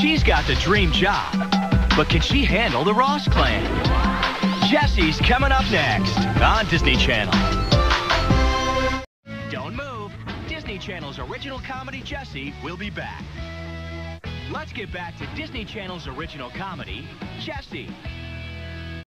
She's got the dream job, but can she handle the Ross clan? Jessie's coming up next on Disney Channel. Don't move. Disney Channel's original comedy Jessie will be back. Let's get back to Disney Channel's original comedy, Jessie.